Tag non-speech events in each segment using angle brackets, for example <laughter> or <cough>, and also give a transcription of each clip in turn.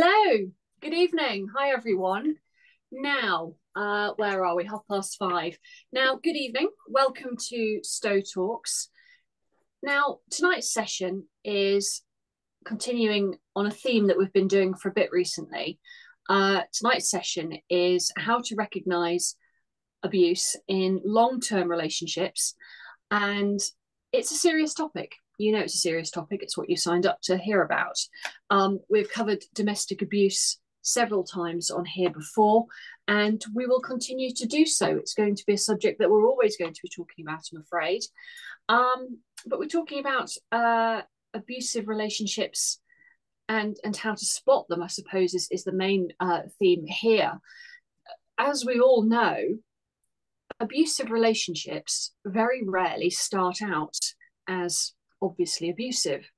Hello, good evening. Hi, everyone. Now, uh, where are we? Half past five. Now, good evening. Welcome to Stowe Talks. Now, tonight's session is continuing on a theme that we've been doing for a bit recently. Uh, tonight's session is how to recognize abuse in long term relationships. And it's a serious topic you know it's a serious topic. It's what you signed up to hear about. Um, we've covered domestic abuse several times on here before, and we will continue to do so. It's going to be a subject that we're always going to be talking about, I'm afraid. Um, but we're talking about uh, abusive relationships and and how to spot them. I suppose is is the main uh, theme here. As we all know, abusive relationships very rarely start out as obviously abusive.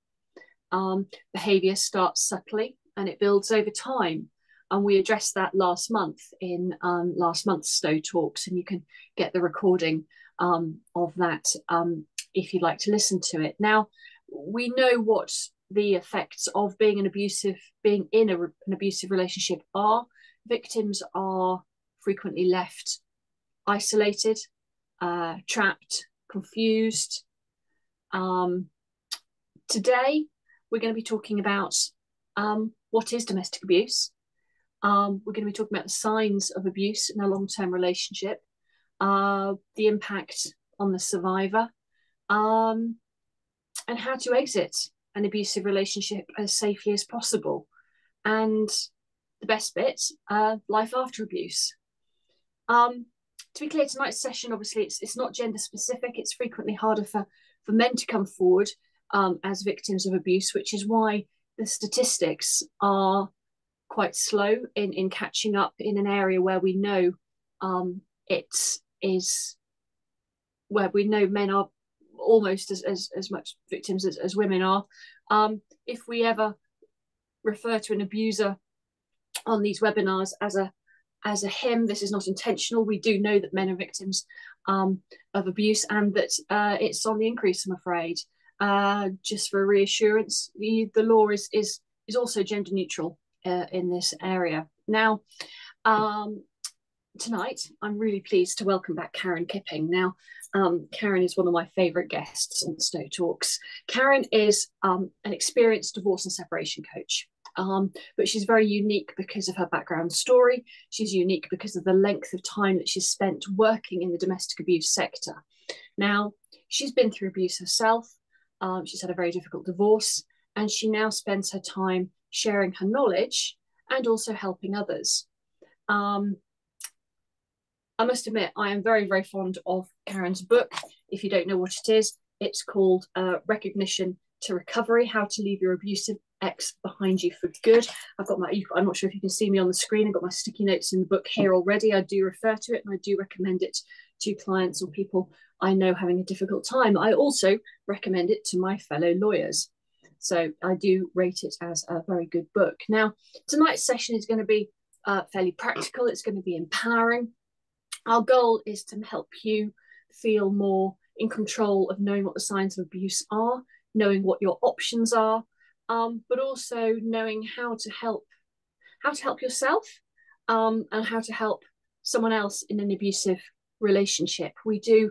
Um, behavior starts subtly and it builds over time. And we addressed that last month in um, last month's Stowe Talks, and you can get the recording um, of that um, if you'd like to listen to it. Now, we know what the effects of being an abusive, being in a, an abusive relationship are. Victims are frequently left isolated, uh, trapped, confused, um, today, we're going to be talking about um, what is domestic abuse. Um, we're going to be talking about the signs of abuse in a long term relationship, uh, the impact on the survivor, um, and how to exit an abusive relationship as safely as possible. And the best bit, uh, life after abuse. Um, to be clear, tonight's session, obviously, it's, it's not gender specific. It's frequently harder for for men to come forward um, as victims of abuse, which is why the statistics are quite slow in, in catching up in an area where we know um, it is where we know men are almost as, as, as much victims as, as women are. Um, if we ever refer to an abuser on these webinars as a as a him, this is not intentional. We do know that men are victims um, of abuse and that uh, it's on the increase, I'm afraid. Uh, just for reassurance, the, the law is, is, is also gender neutral uh, in this area. Now, um, tonight, I'm really pleased to welcome back Caron Kipping. Now, um, Caron is one of my favourite guests on Stowe Talks. Caron is um, an experienced divorce and separation coach. Um, but she's very unique because of her background story. She's unique because of the length of time that she's spent working in the domestic abuse sector. Now, she's been through abuse herself. Um, she's had a very difficult divorce, and she now spends her time sharing her knowledge and also helping others. Um, I must admit, I am very, very fond of Caron's book. If you don't know what it is, it's called uh, Recognition to Recovery How to Leave Your Abusive Ex behind you for good. I've got my, I'm not sure if you can see me on the screen, I've got my sticky notes in the book here already. I do refer to it and I do recommend it to clients or people I know having a difficult time. I also recommend it to my fellow lawyers. So I do rate it as a very good book. Now, tonight's session is going to be uh, fairly practical, it's going to be empowering. Our goal is to help you feel more in control of knowing what the signs of abuse are, knowing what your options are, um, but also knowing how to help how to help yourself um, and how to help someone else in an abusive relationship. We do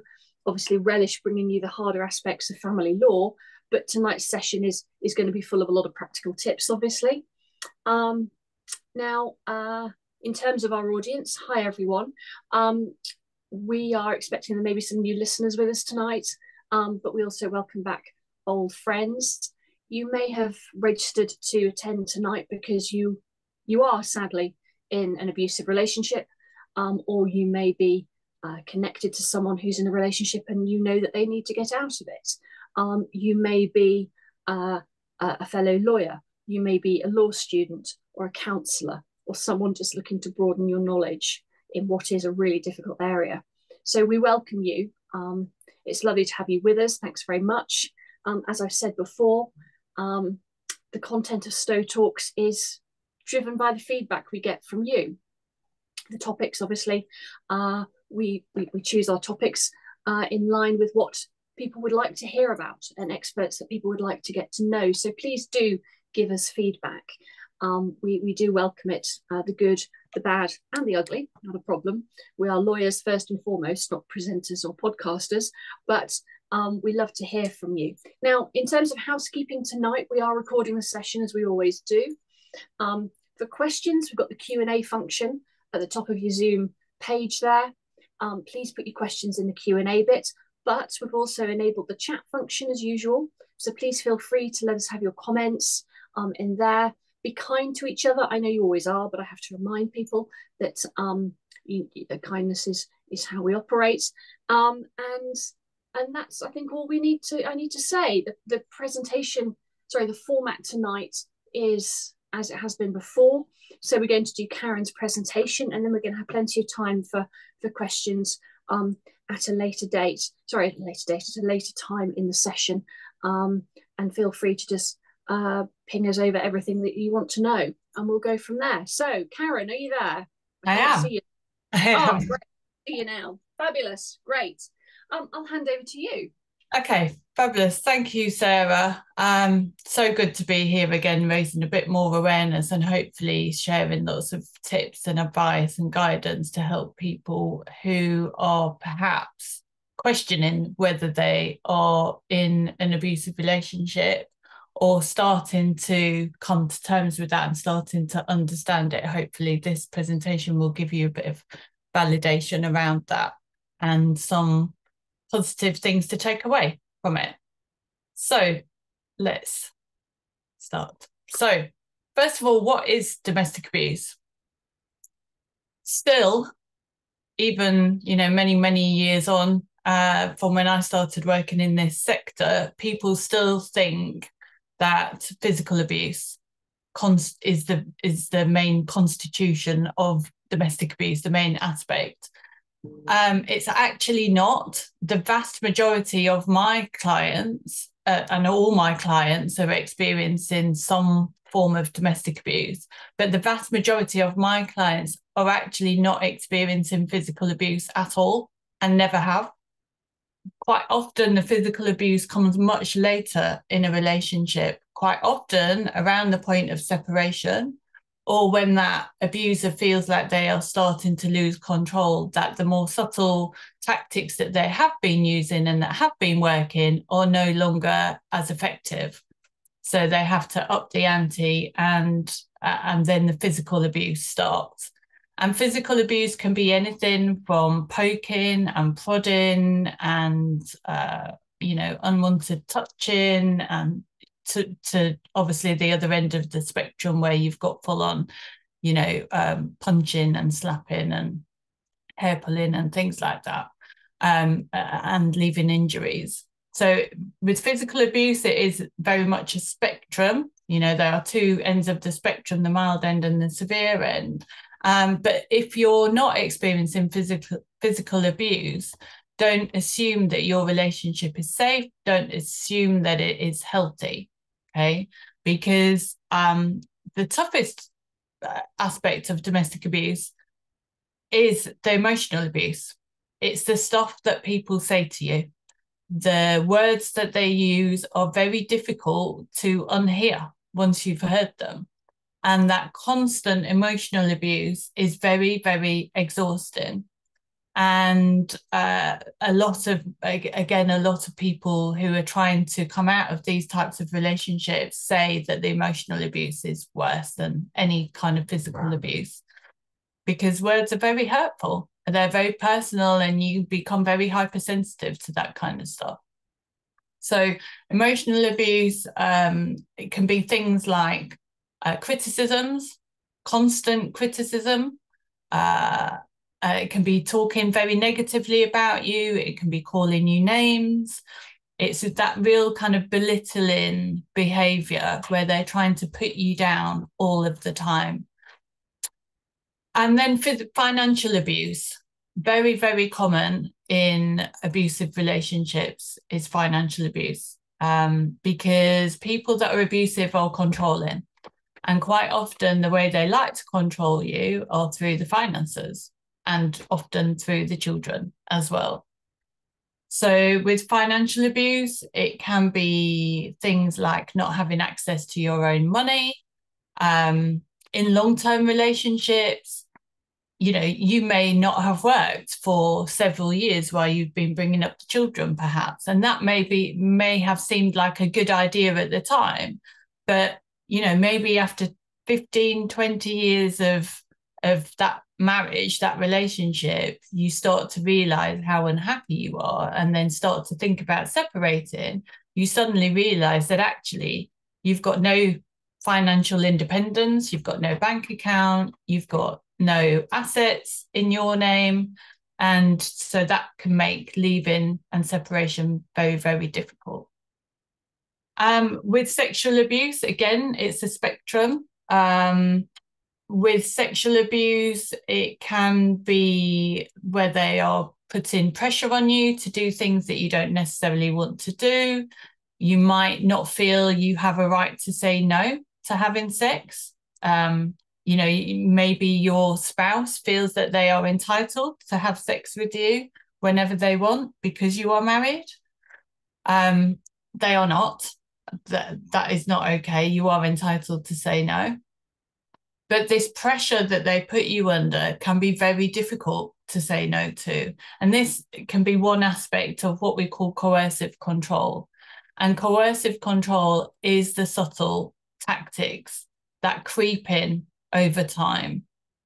obviously relish bringing you the harder aspects of family law, but tonight's session is is going to be full of a lot of practical tips, obviously. Um, now, uh, in terms of our audience, hi everyone. Um, we are expecting there may be some new listeners with us tonight, um, but we also welcome back old friends you may have registered to attend tonight because you you are sadly in an abusive relationship um, or you may be uh, connected to someone who's in a relationship and you know that they need to get out of it. Um, you may be uh, a fellow lawyer. You may be a law student or a counsellor or someone just looking to broaden your knowledge in what is a really difficult area. So we welcome you. Um, it's lovely to have you with us. Thanks very much. Um, as I've said before, um, the content of Stowe Talks is driven by the feedback we get from you. The topics, obviously, uh, we, we, we choose our topics uh, in line with what people would like to hear about and experts that people would like to get to know. So please do give us feedback. Um, we, we do welcome it, uh, the good, the bad, and the ugly, not a problem. We are lawyers first and foremost, not presenters or podcasters, but um, we love to hear from you. Now, in terms of housekeeping tonight, we are recording the session as we always do. Um, for questions, we've got the Q&A function at the top of your Zoom page there. Um, please put your questions in the Q&A bit, but we've also enabled the chat function as usual. So please feel free to let us have your comments um, in there. Be kind to each other. I know you always are, but I have to remind people that um, you, kindness is, is how we operate. Um, and and that's I think all we need to I need to say. The, the presentation, sorry, the format tonight is as it has been before. So we're going to do Caron's presentation and then we're going to have plenty of time for, for questions um, at a later date. Sorry, at a later date, at a later time in the session. Um, and feel free to just uh, ping us over everything that you want to know and we'll go from there. So Caron, are you there? I, I am. See you. <laughs> I am. Oh, great. See you now. Fabulous. Great. Um, I'll hand over to you. Okay, fabulous. Thank you, Sarah. Um, so good to be here again, raising a bit more awareness and hopefully sharing lots of tips and advice and guidance to help people who are perhaps questioning whether they are in an abusive relationship or starting to come to terms with that and starting to understand it. Hopefully, this presentation will give you a bit of validation around that and some positive things to take away from it. So let's start. So, first of all, what is domestic abuse? Still, even you know, many many years on uh, from when I started working in this sector, people still think that physical abuse is the is the main constitution of domestic abuse, the main aspect. Um, it's actually not. The vast majority of my clients uh, and all my clients are experiencing some form of domestic abuse, but the vast majority of my clients are actually not experiencing physical abuse at all and never have. Quite often, the physical abuse comes much later in a relationship, quite often around the point of separation or when that abuser feels like they are starting to lose control, that the more subtle tactics that they have been using and that have been working are no longer as effective. So they have to up the ante, and uh, and then the physical abuse starts. And physical abuse can be anything from poking and prodding and uh, you know unwanted touching and to to obviously the other end of the spectrum where you've got full on, you know, um, punching and slapping and hair pulling and things like that, um, and leaving injuries. So with physical abuse, it is very much a spectrum. You know, there are two ends of the spectrum: the mild end and the severe end. Um, but if you're not experiencing physical physical abuse, don't assume that your relationship is safe. Don't assume that it is healthy okay? Because um the toughest uh, aspect of domestic abuse is the emotional abuse. It's the stuff that people say to you. The words that they use are very difficult to unhear once you've heard them. And that constant emotional abuse is very very exhausting and uh, a lot of again a lot of people who are trying to come out of these types of relationships say that the emotional abuse is worse than any kind of physical abuse because words are very hurtful. And they're very personal and you become very hypersensitive to that kind of stuff. So emotional abuse um, it can be things like uh, criticisms constant criticism uh, uh, it can be talking very negatively about you. It can be calling you names. It's that real kind of belittling behavior where they're trying to put you down all of the time. And then for financial abuse, very, very common in abusive relationships is financial abuse um, because people that are abusive are controlling. And quite often, the way they like to control you are through the finances and often through the children as well. So, with financial abuse, it can be things like not having access to your own money, Um, in long term relationships, you know, you may not have worked for several years while you've been bringing up the children, perhaps, and that may be may have seemed like a good idea at the time, but you know, maybe after 15, 20 years of of that marriage, that relationship, you start to realize how unhappy you are and then start to think about separating, you suddenly realize that actually you've got no financial independence, you've got no bank account, you've got no assets in your name. And so that can make leaving and separation very, very difficult. Um, with sexual abuse, again, it's a spectrum. Um, with sexual abuse, it can be where they are putting pressure on you to do things that you don't necessarily want to do. You might not feel you have a right to say no to having sex. Um, you know, maybe your spouse feels that they are entitled to have sex with you whenever they want because you are married. Um, they are not. That that is not okay. You are entitled to say no. But this pressure that they put you under can be very difficult to say no to. And this can be one aspect of what we call coercive control. And coercive control is the subtle tactics that creep in over time,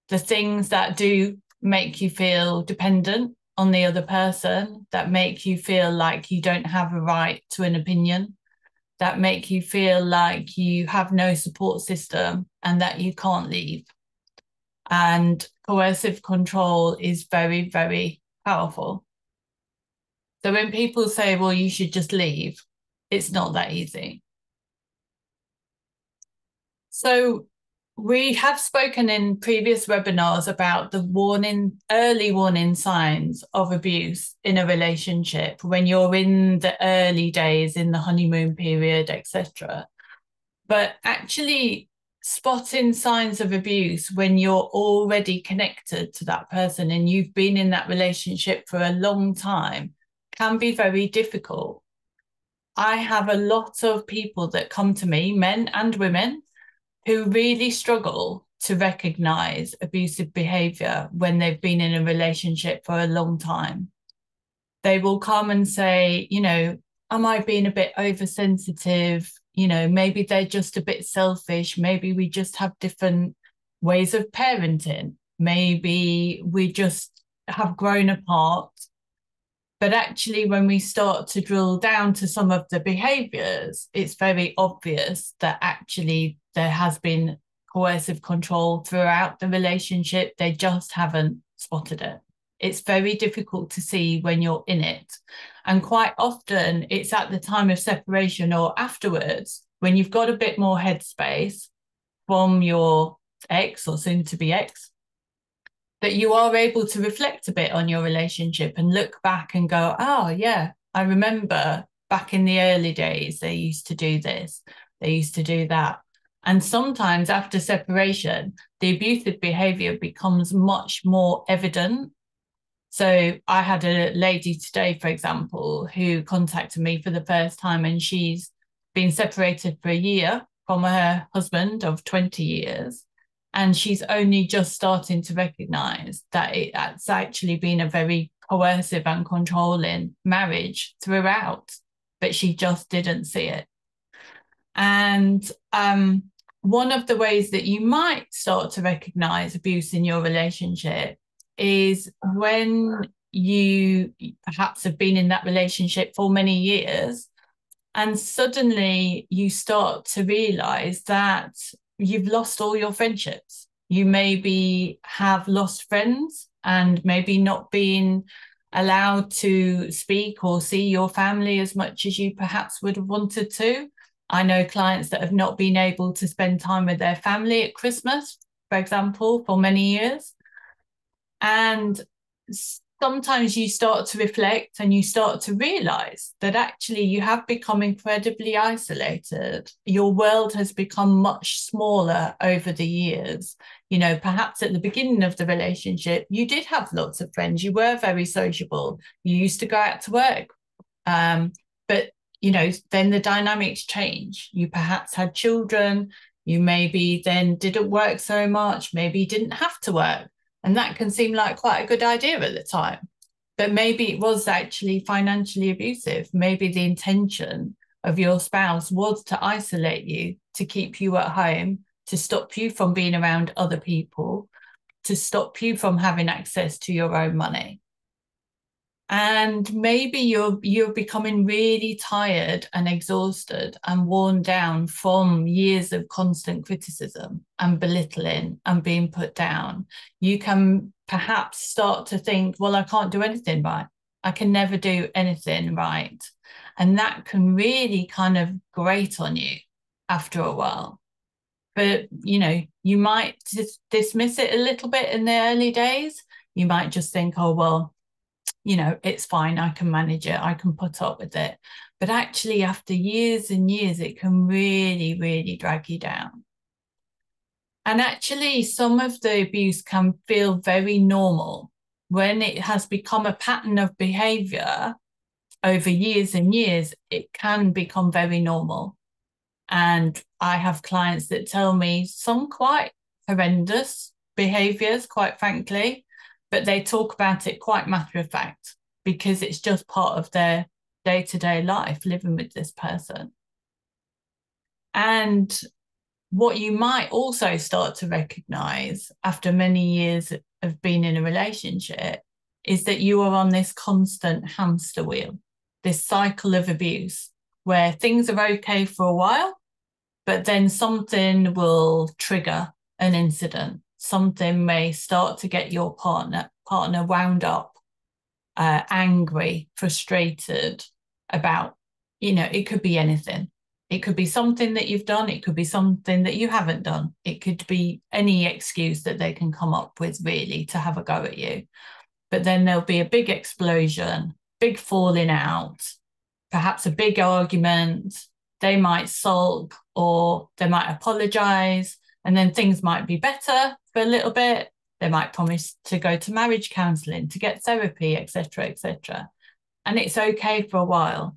the things that do make you feel dependent on the other person, that make you feel like you don't have a right to an opinion, that make you feel like you have no support system and that you can't leave. And coercive control is very, very powerful. So when people say, well, you should just leave, it's not that easy. So we have spoken in previous webinars about the warning, early warning signs of abuse in a relationship when you're in the early days, in the honeymoon period, etc. But actually, spotting signs of abuse when you're already connected to that person and you've been in that relationship for a long time can be very difficult. I have a lot of people that come to me, men and women, who really struggle to recognize abusive behavior when they've been in a relationship for a long time. They will come and say, you know, am I being a bit oversensitive? You know, maybe they're just a bit selfish. Maybe we just have different ways of parenting. Maybe we just have grown apart. But actually, when we start to drill down to some of the behaviors, it's very obvious that actually there has been coercive control throughout the relationship. They just haven't spotted it. It's very difficult to see when you're in it. And quite often it's at the time of separation or afterwards when you've got a bit more headspace from your ex or soon to be ex that you are able to reflect a bit on your relationship and look back and go, oh, yeah, I remember back in the early days, they used to do this, they used to do that. And sometimes after separation, the abusive behavior becomes much more evident. So I had a lady today, for example, who contacted me for the first time, and she's been separated for a year from her husband of 20 years. And she's only just starting to recognize that it's actually been a very coercive and controlling marriage throughout, but she just didn't see it. And um, one of the ways that you might start to recognize abuse in your relationship is when you perhaps have been in that relationship for many years and suddenly you start to realize that you've lost all your friendships. You maybe have lost friends and maybe not been allowed to speak or see your family as much as you perhaps would have wanted to I know clients that have not been able to spend time with their family at Christmas, for example, for many years. And sometimes you start to reflect and you start to realize that actually you have become incredibly isolated. Your world has become much smaller over the years. You know, perhaps at the beginning of the relationship, you did have lots of friends, you were very sociable, you used to go out to work. Um, you know, then the dynamics change. You perhaps had children, You maybe then didn't work so much, maybe didn't have to work. And that can seem like quite a good idea at the time. But maybe it was actually financially abusive. Maybe the intention of your spouse was to isolate you, to keep you at home, to stop you from being around other people, to stop you from having access to your own money and maybe you're you're becoming really tired and exhausted and worn down from years of constant criticism and belittling and being put down. You can perhaps start to think well i can't do anything right. I can never do anything right. And that can really kind of grate on you after a while. But you know you might just dismiss it a little bit in the early days. You might just think oh well you know it's fine i can manage it i can put up with it. But actually after years and years it can really really drag you down. And actually some of the abuse can feel very normal when it has become a pattern of behavior over years and years it can become very normal. And i have clients that tell me some quite horrendous behaviors quite frankly but they talk about it quite matter of fact because it's just part of their day to day life living with this person. And what you might also start to recognize after many years of being in a relationship is that you are on this constant hamster wheel, this cycle of abuse where things are okay for a while, but then something will trigger an incident something may start to get your partner partner wound up, uh, angry, frustrated about, you know, it could be anything. It could be something that you've done. It could be something that you haven't done. It could be any excuse that they can come up with, really, to have a go at you. But then there'll be a big explosion, big falling out, perhaps a big argument. They might sulk or they might apologize, and then things might be better for a little bit. They might promise to go to marriage counselling, to get therapy, etc., etc. And it's okay for a while.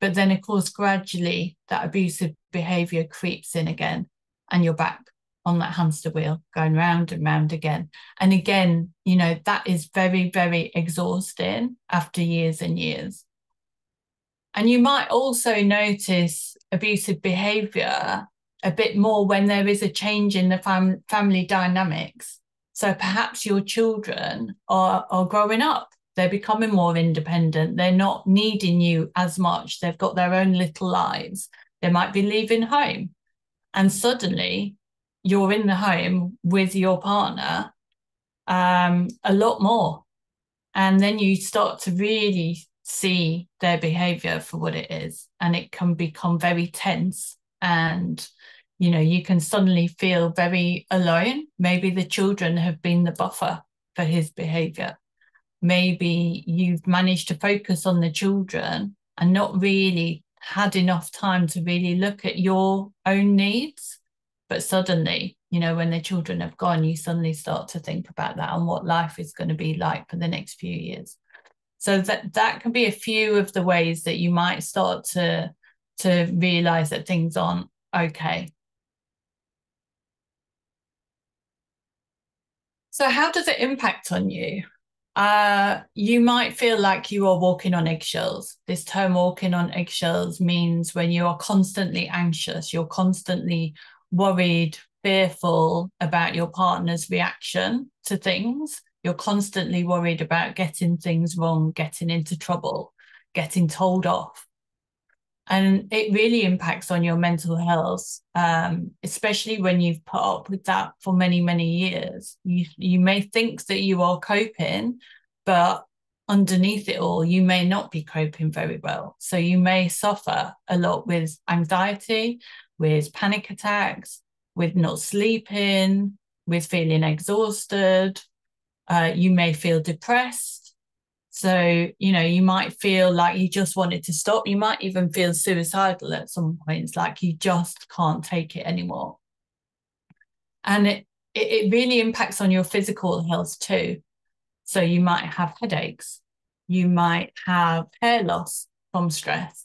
But then, of course, gradually that abusive behavior creeps in again, and you're back on that hamster wheel going round and round again. And again, you know, that is very, very exhausting after years and years. And you might also notice abusive behavior a bit more when there is a change in the fam- family dynamics. So perhaps your children are, are growing up, they're becoming more independent, they're not needing you as much, they've got their own little lives, they might be leaving home. And suddenly you're in the home with your partner um, a lot more. And then you start to really see their behavior for what it is, and it can become very tense and you know you can suddenly feel very alone. Maybe the children have been the buffer for his behavior. Maybe you've managed to focus on the children and not really had enough time to really look at your own needs. But suddenly you know when the children have gone you suddenly start to think about that and what life is going to be like for the next few years. So that that can be a few of the ways that you might start to to realize that things aren't okay So, how does it impact on you? Uh, you might feel like you are walking on eggshells. This term walking on eggshells means when you are constantly anxious, you're constantly worried, fearful about your partner's reaction to things. You're constantly worried about getting things wrong, getting into trouble, getting told off and it really impacts on your mental health um, especially when you've put up with that for many many years. You you may think that you are coping but underneath it all you may not be coping very well. So you may suffer a lot with anxiety with panic attacks with not sleeping with feeling exhausted. Uh, you may feel depressed so, you know, you might feel like you just wanted to stop. You might even feel suicidal at some points, like you just can't take it anymore. And it, it, really impacts on your physical health too. So you might have headaches. You might have hair loss from stress.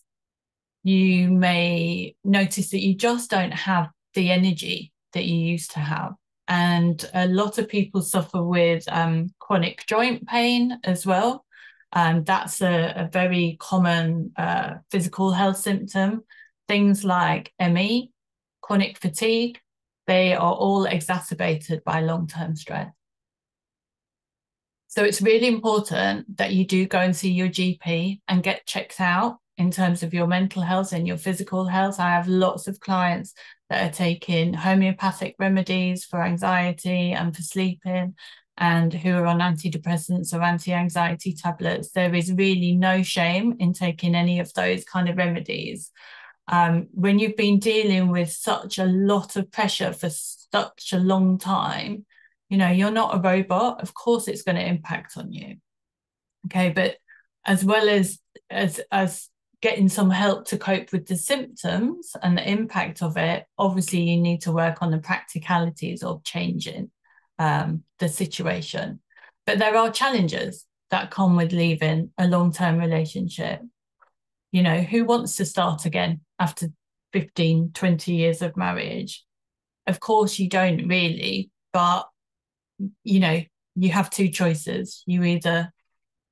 You may notice that you just don't have the energy that you used to have. And a lot of people suffer with um, chronic joint pain as well. And that's a, a very common uh, physical health symptom. Things like ME, chronic fatigue, they are all exacerbated by long term stress. So it's really important that you do go and see your GP and get checked out in terms of your mental health and your physical health. I have lots of clients that are taking homeopathic remedies for anxiety and for sleeping and who are on antidepressants or anti-anxiety tablets there is really no shame in taking any of those kind of remedies. Um, when you've been dealing with such a lot of pressure for such a long time you know you're not a robot of course it's going to impact on you. Okay but as well as as as getting some help to cope with the symptoms and the impact of it, obviously you need to work on the practicalities of changing um, the situation. But there are challenges that come with leaving a long term relationship. You know, who wants to start again after 15, 20 years of marriage? Of course, you don't really, but you know, you have two choices. You either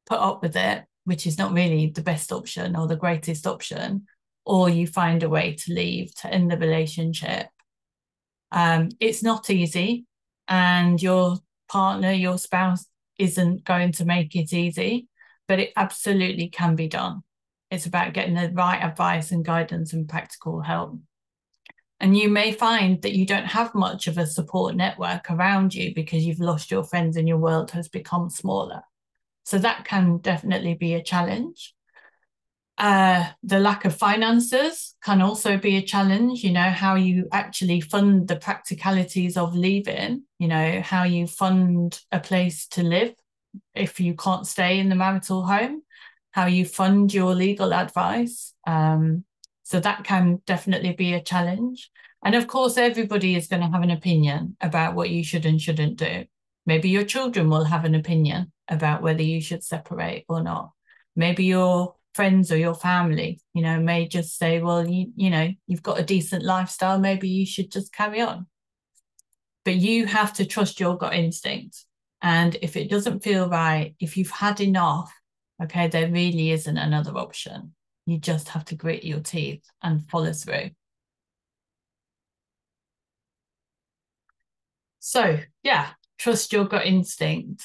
put up with it which is not really the best option or the greatest option, or you find a way to leave to end the relationship. Um, it's not easy, and your partner, your spouse, isn't going to make it easy, but it absolutely can be done. It's about getting the right advice and guidance and practical help. And you may find that you don't have much of a support network around you because you've lost your friends and your world has become smaller. So that can definitely be a challenge. Uh, the lack of finances can also be a challenge, you know, how you actually fund the practicalities of leaving, you know, how you fund a place to live if you can't stay in the marital home, how you fund your legal advice. Um, so that can definitely be a challenge. And of course, everybody is going to have an opinion about what you should and shouldn't do. Maybe your children will have an opinion about whether you should separate or not. Maybe your friends or your family, you know, may just say, well, you, you know, you've got a decent lifestyle, maybe you should just carry on. But you have to trust your gut instinct. And if it doesn't feel right, if you've had enough, okay, there really isn't another option. You just have to grit your teeth and follow through. So, yeah, trust your gut instinct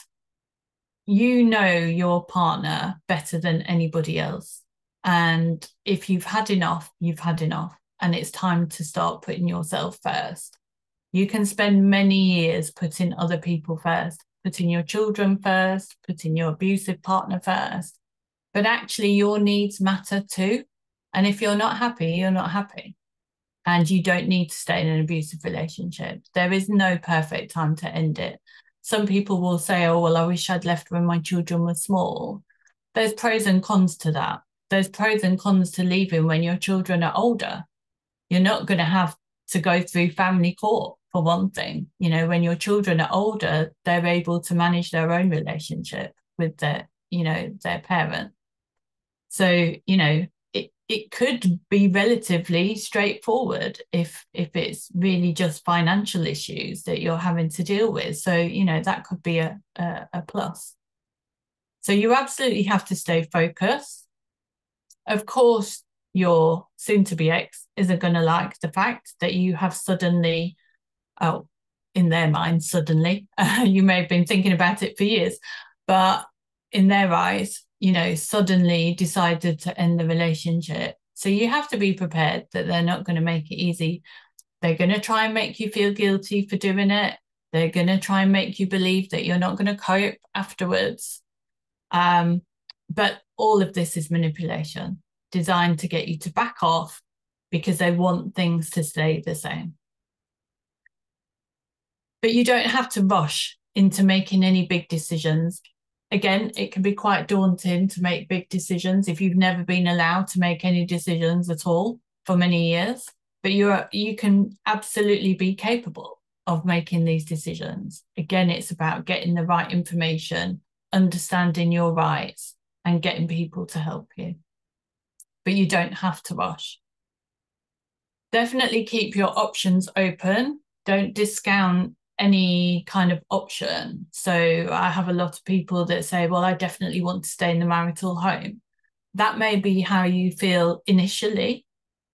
you know your partner better than anybody else. And if you've had enough, you've had enough. And it's time to start putting yourself first. You can spend many years putting other people first, putting your children first, putting your abusive partner first. But actually, your needs matter too. And if you're not happy, you're not happy. And you don't need to stay in an abusive relationship. There is no perfect time to end it some people will say, oh, well, I wish I'd left when my children were small. There's pros and cons to that. There's pros and cons to leaving when your children are older. You're not going to have to go through family court for one thing. You know, when your children are older, they're able to manage their own relationship with their, you know, their parent. So, you know, it could be relatively straightforward if if it's really just financial issues that you're having to deal with. So you know that could be a, a, a plus. So you absolutely have to stay focused. Of course your soon to be ex isn't going to like the fact that you have suddenly oh in their mind suddenly <laughs> you may have been thinking about it for years but in their eyes you know, suddenly decided to end the relationship. So you have to be prepared that they're not going to make it easy. They're going to try and make you feel guilty for doing it. They're going to try and make you believe that you're not going to cope afterwards. Um, but all of this is manipulation designed to get you to back off because they want things to stay the same. But you don't have to rush into making any big decisions again, it can be quite daunting to make big decisions if you've never been allowed to make any decisions at all for many years. But you're you can absolutely be capable of making these decisions. Again, it's about getting the right information, understanding your rights, and getting people to help you. But you don't have to rush. definitely keep your options open. Don't discount any kind of option. So I have a lot of people that say, well, I definitely want to stay in the marital home. That may be how you feel initially,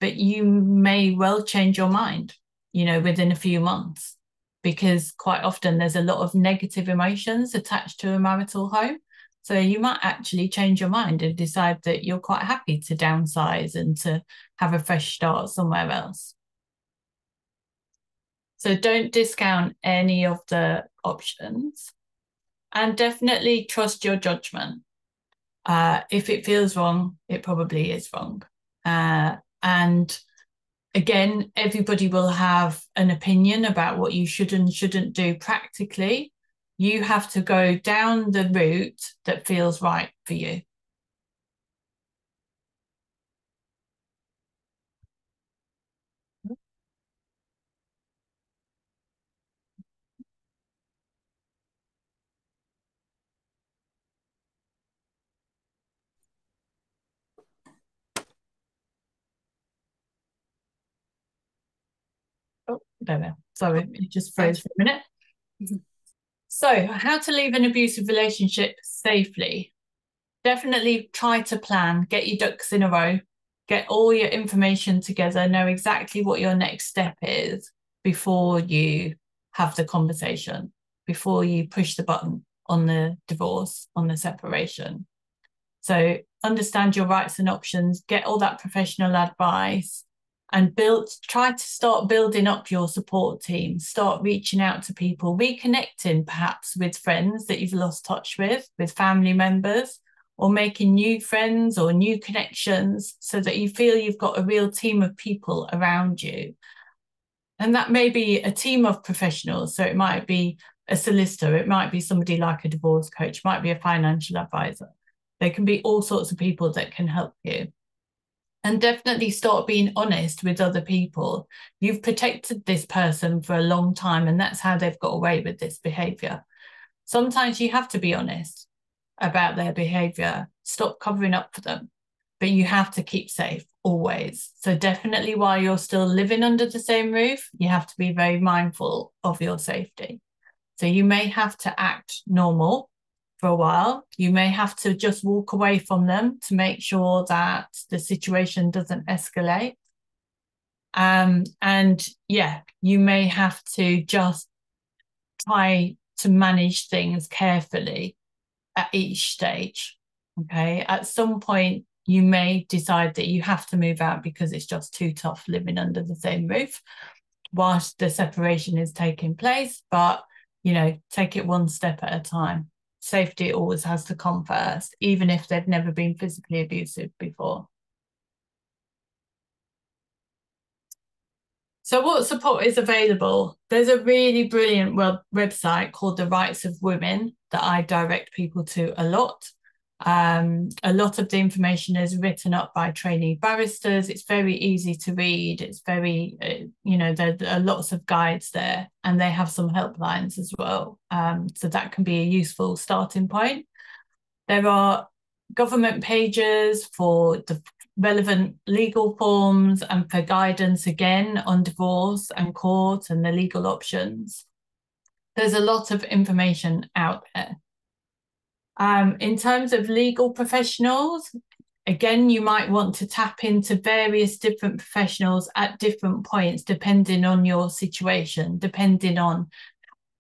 but you may well change your mind, you know, within a few months, because quite often there's a lot of negative emotions attached to a marital home. So you might actually change your mind and decide that you're quite happy to downsize and to have a fresh start somewhere else. So don't discount any of the options and definitely trust your judgment. Uh, if it feels wrong, it probably is wrong. Uh, and again, everybody will have an opinion about what you should and shouldn't do practically. You have to go down the route that feels right for you. Oh, there we are. Sorry, it just froze for a minute. Mm-hmm. So, how to leave an abusive relationship safely? Definitely try to plan, get your ducks in a row, get all your information together, know exactly what your next step is before you have the conversation, before you push the button on the divorce, on the separation. So, understand your rights and options, get all that professional advice, and build try to start building up your support team start reaching out to people reconnecting perhaps with friends that you've lost touch with with family members or making new friends or new connections so that you feel you've got a real team of people around you. And that may be a team of professionals so it might be a solicitor it might be somebody like a divorce coach might be a financial advisor. There can be all sorts of people that can help you and definitely start being honest with other people. You've protected this person for a long time, and that's how they've got away with this behavior. Sometimes you have to be honest about their behavior, stop covering up for them, but you have to keep safe always. So, definitely while you're still living under the same roof, you have to be very mindful of your safety. So, you may have to act normal for a while. You may have to just walk away from them to make sure that the situation doesn't escalate. Um, and yeah, you may have to just try to manage things carefully at each stage. Okay. At some point, you may decide that you have to move out because it's just too tough living under the same roof whilst the separation is taking place. But, you know, take it one step at a time safety always has to come first, even if they've never been physically abusive before. So, what support is available? There's a really brilliant web website called The Rights of Women that I direct people to a lot. Um, a lot of the information is written up by trainee barristers. It's very easy to read. It's very, uh, you know, there, are lots of guides there, and they have some helplines as well. Um, so that can be a useful starting point. There are government pages for the relevant legal forms and for guidance again on divorce and court and the legal options. There's a lot of information out there. Um, in terms of legal professionals, again, you might want to tap into various different professionals at different points, depending on your situation, depending on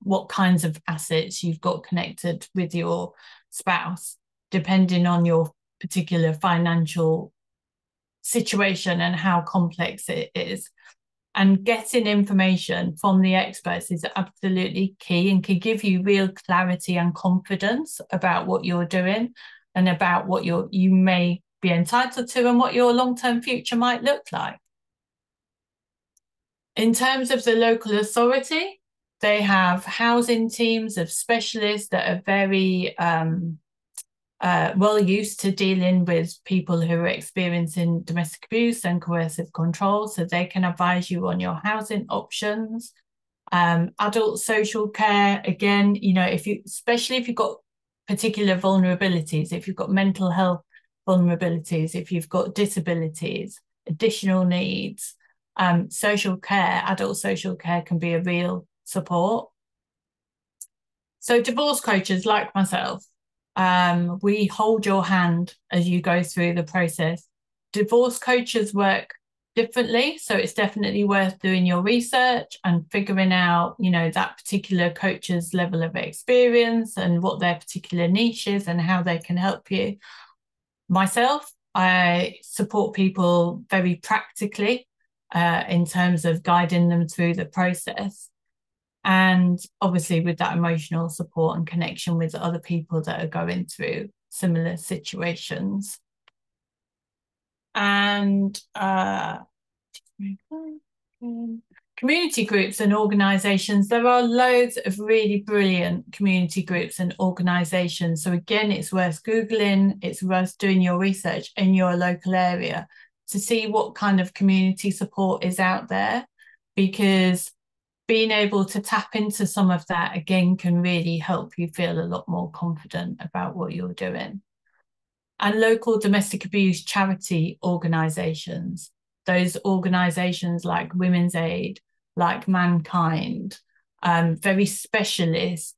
what kinds of assets you've got connected with your spouse, depending on your particular financial situation and how complex it is and getting information from the experts is absolutely key and can give you real clarity and confidence about what you're doing and about what you you may be entitled to and what your long-term future might look like. In terms of the local authority, they have housing teams of specialists that are very um, uh, well used to dealing with people who are experiencing domestic abuse and coercive control, so they can advise you on your housing options. Um, adult social care, again, you know, if you, especially if you've got particular vulnerabilities, if you've got mental health vulnerabilities, if you've got disabilities, additional needs, um, social care, adult social care can be a real support. So, divorce coaches like myself, um, we hold your hand as you go through the process. Divorce coaches work differently, so it's definitely worth doing your research and figuring out, you know, that particular coach's level of experience and what their particular niche is and how they can help you. Myself, I support people very practically uh, in terms of guiding them through the process. And obviously, with that emotional support and connection with other people that are going through similar situations. And uh, community groups and organizations. There are loads of really brilliant community groups and organizations. So again it's worth googling it's worth doing your research in your local area to see what kind of community support is out there. Because being able to tap into some of that again can really help you feel a lot more confident about what you're doing. And local domestic abuse charity organisations, those organisations like Women's Aid, like Mankind, um, very specialist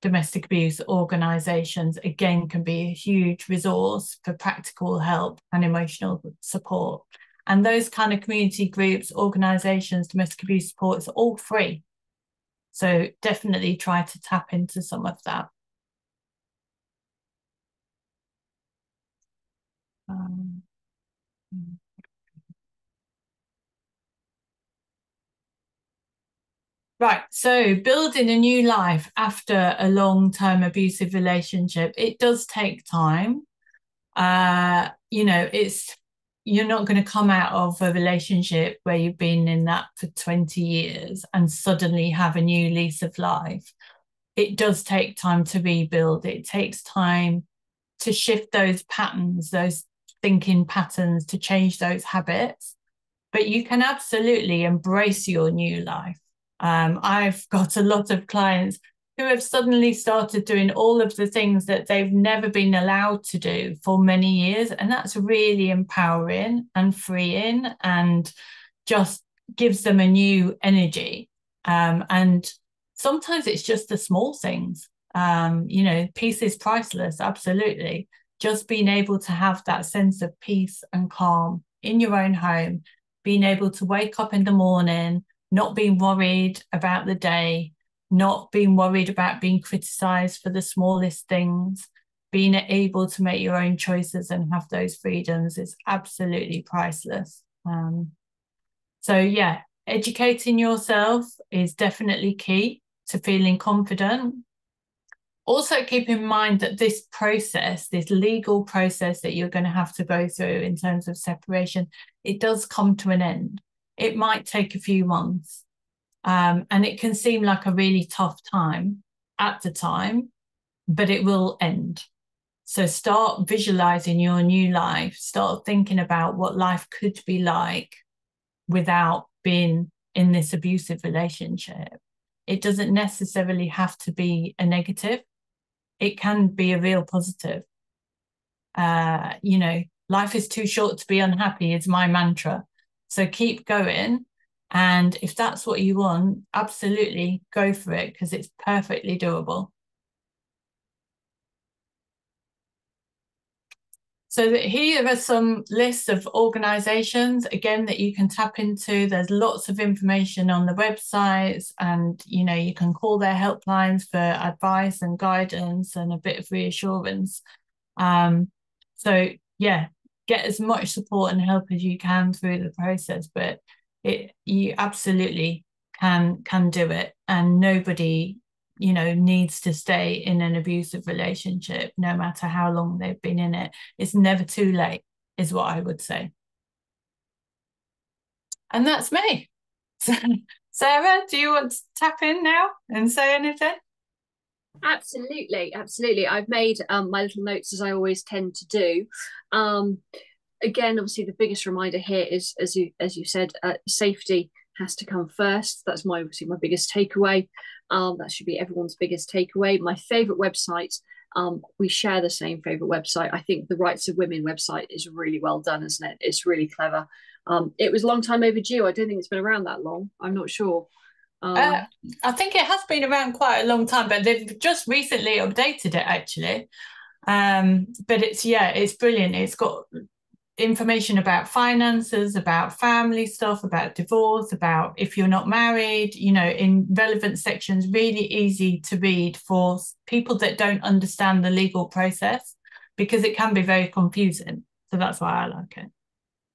domestic abuse organisations, again, can be a huge resource for practical help and emotional support. And those kind of community groups, organisations, domestic abuse support is all free. So definitely try to tap into some of that. Um, Right. So building a new life after a long term abusive relationship, it does take time. Uh, you know, it's you're not going to come out of a relationship where you've been in that for 20 years and suddenly have a new lease of life. It does take time to rebuild. It takes time to shift those patterns, those thinking patterns, to change those habits. But you can absolutely embrace your new life. Um, I've got a lot of clients who have suddenly started doing all of the things that they've never been allowed to do for many years. And that's really empowering and freeing and just gives them a new energy. Um, and sometimes it's just the small things. Um, you know, peace is priceless, absolutely. Just being able to have that sense of peace and calm in your own home, being able to wake up in the morning, not being worried about the day, not being worried about being criticized for the smallest things, being able to make your own choices and have those freedoms is absolutely priceless. Um, so, yeah, educating yourself is definitely key to feeling confident. Also, keep in mind that this process, this legal process that you're going to have to go through in terms of separation, it does come to an end. It might take a few months, um, and it can seem like a really tough time at the time, but it will end. So start visualizing your new life, start thinking about what life could be like without being in this abusive relationship. It doesn't necessarily have to be a negative, it can be a real positive. Uh, you know, life is too short to be unhappy, is my mantra. So keep going and if that's what you want, absolutely go for it because it's perfectly doable. So here are some lists of organizations again that you can tap into. There's lots of information on the websites and you know you can call their helplines for advice and guidance and a bit of reassurance. Um, so yeah, get as much support and help as you can through the process. But it you absolutely can can do it. And nobody you know needs to stay in an abusive relationship no matter how long they've been in it. It's never too late is what i would say. And that's me. <laughs> Sarah do you want to tap in now and say anything? Absolutely absolutely. I've made um, my little notes as i always tend to do. Um, again, obviously, the biggest reminder here is, as you as you said, uh, safety has to come first. That's my obviously my biggest takeaway. Um, that should be everyone's biggest takeaway. My favorite website. Um, we share the same favorite website. I think the Rights of Women website is really well done, isn't it? It's really clever. Um, it was a long time overdue. I don't think it's been around that long. I'm not sure. Um, uh, I think it has been around quite a long time, but they've just recently updated it actually. Um, but it's yeah, it's brilliant. It's got information about finances, about family stuff, about divorce, about if you're not married, you know, in relevant sections, really easy to read for people that don't understand the legal process because it can be very confusing. So that's why I like it.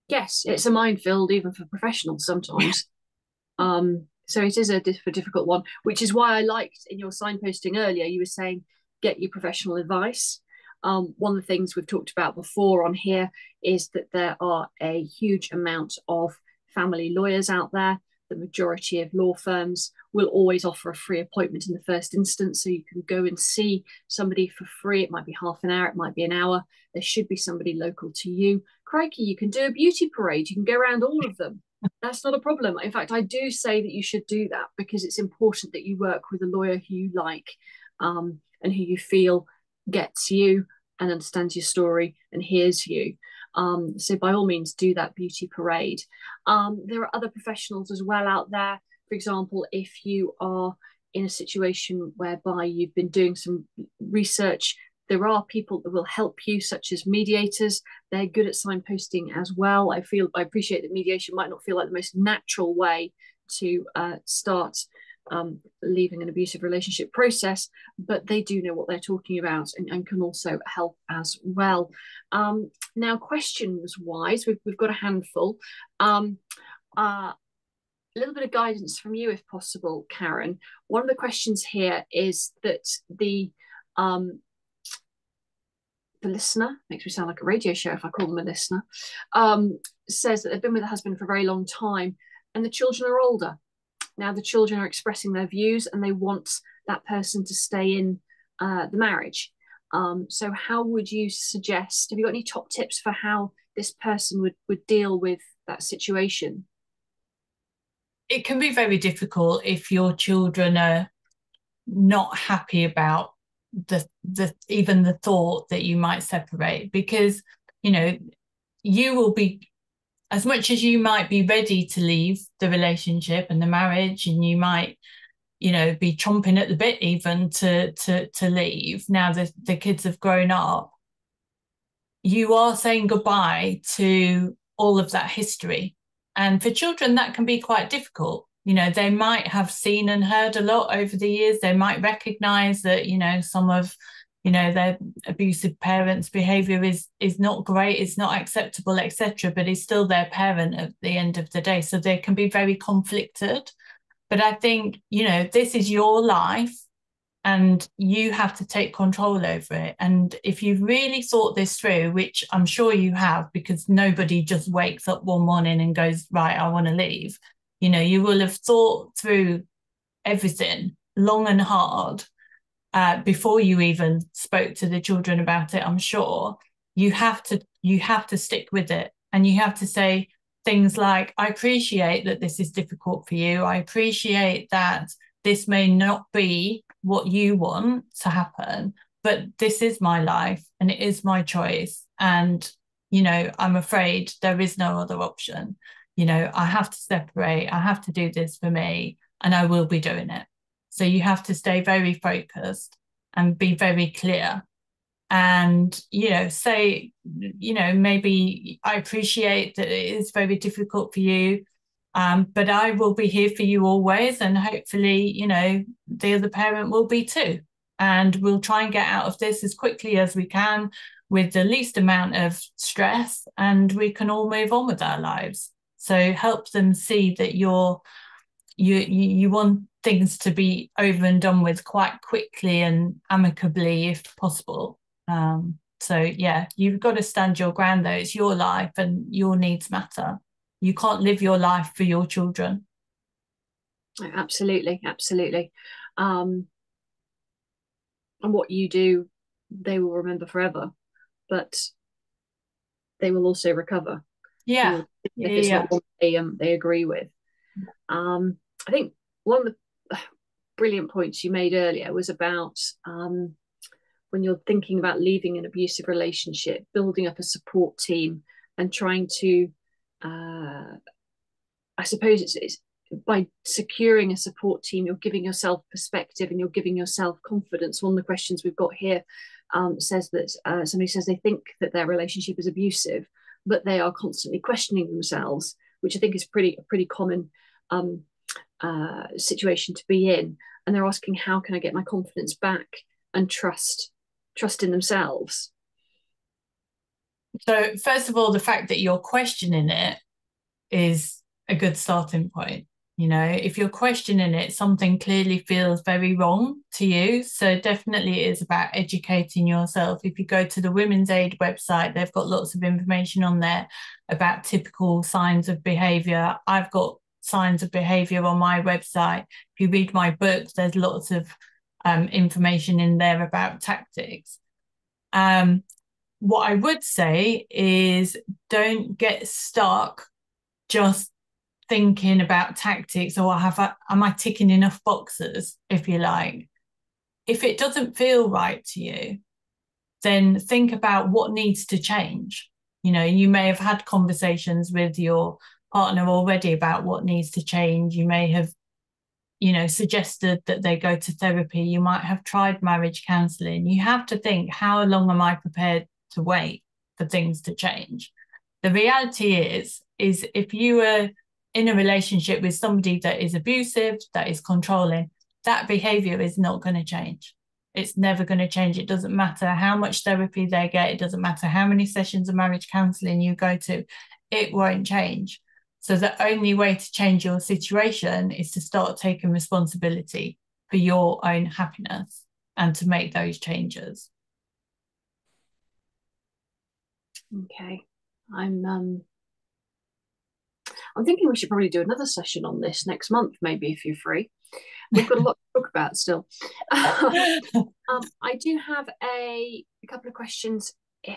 Yes, it's a minefield even for professionals sometimes. <laughs> um, so it is a, diff- a difficult one, which is why I liked in your signposting earlier, you were saying get your professional advice um, one of the things we've talked about before on here is that there are a huge amount of family lawyers out there. The majority of law firms will always offer a free appointment in the first instance. So you can go and see somebody for free. It might be half an hour, it might be an hour. There should be somebody local to you. Crikey, you can do a beauty parade. You can go around all of them. That's not a problem. In fact, I do say that you should do that because it's important that you work with a lawyer who you like um, and who you feel gets you and understands your story and hears you. Um, so by all means, do that beauty parade. Um, there are other professionals as well out there. For example, if you are in a situation whereby you've been doing some research, there are people that will help you, such as mediators. They're good at signposting as well. I feel I appreciate that mediation might not feel like the most natural way to uh, start um, leaving an abusive relationship process, but they do know what they're talking about and, and can also help as well. Um, now, questions wise, we've, we've got a handful. Um, uh, a little bit of guidance from you, if possible, Caron. One of the questions here is that the um, the listener makes me sound like a radio show if I call them a listener. Um, says that they've been with a husband for a very long time, and the children are older. Now the children are expressing their views and they want that person to stay in uh, the marriage. Um, so how would you suggest, have you got any top tips for how this person would, would deal with that situation? It can be very difficult if your children are not happy about the the even the thought that you might separate because you know you will be as much as you might be ready to leave the relationship and the marriage and you might you know be chomping at the bit even to to to leave now that the kids have grown up you are saying goodbye to all of that history. And for children that can be quite difficult. You know they might have seen and heard a lot over the years. They might recognize that you know some of you know their abusive parents behavior is is not great it's not acceptable etc but is still their parent at the end of the day. So they can be very conflicted. But i think you know this is your life and you have to take control over it. And if you've really thought this through which i'm sure you have because nobody just wakes up one morning and goes right i want to leave. You know you will have thought through everything long and hard uh, before you even spoke to the children about it i'm sure you have to you have to stick with it. And you have to say things like i appreciate that this is difficult for you. I appreciate that this may not be what you want to happen but this is my life and it is my choice. And you know i'm afraid there is no other option. You know i have to separate. I have to do this for me and i will be doing it so you have to stay very focused and be very clear. And, you know, say, you know, maybe I appreciate that it is very difficult for you. Um, but I will be here for you always. And hopefully, you know, the other parent will be too. And we'll try and get out of this as quickly as we can with the least amount of stress and we can all move on with our lives. So help them see that you're you you want things to be over and done with quite quickly and amicably if possible. Um, so yeah you've got to stand your ground though. It's your life and your needs matter. You can't live your life for your children. Absolutely absolutely. Um, and what you do they will remember forever but they will also recover. Yeah. If it's yeah. not what they, um, they agree with. Um, I think one of the brilliant points you made earlier was about um, when you're thinking about leaving an abusive relationship, building up a support team and trying to uh, I suppose it's, it's by securing a support team, you're giving yourself perspective and you're giving yourself confidence. One of the questions we've got here um, says that uh, somebody says they think that their relationship is abusive, but they are constantly questioning themselves, which I think is pretty pretty common um, uh, situation to be in. And they're asking, how can I get my confidence back and trust trust in themselves? So first of all, the fact that you're questioning it is a good starting point. You know, if you're questioning it, something clearly feels very wrong to you. So definitely it is about educating yourself. If you go to the Women's Aid website, they've got lots of information on there about typical signs of behavior. I've got signs of behavior on my website. If you read my books, there's lots of um, information in there about tactics. Um, what I would say is don't get stuck just thinking about tactics or have I, am I ticking enough boxes, if you like. If it doesn't feel right to you, then think about what needs to change. You know, you may have had conversations with your partner already about what needs to change. You may have, you know, suggested that they go to therapy. You might have tried marriage counseling. You have to think, how long am I prepared to wait for things to change? The reality is, is if you were in a relationship with somebody that is abusive, that is controlling, that behavior is not going to change. It's never going to change. It doesn't matter how much therapy they get, it doesn't matter how many sessions of marriage counseling you go to, it won't change. So the only way to change your situation is to start taking responsibility for your own happiness and to make those changes. Okay. I'm um I'm thinking we should probably do another session on this next month, maybe if you're free. We've got a lot to talk about still. <laughs> um, I do have a, a couple of questions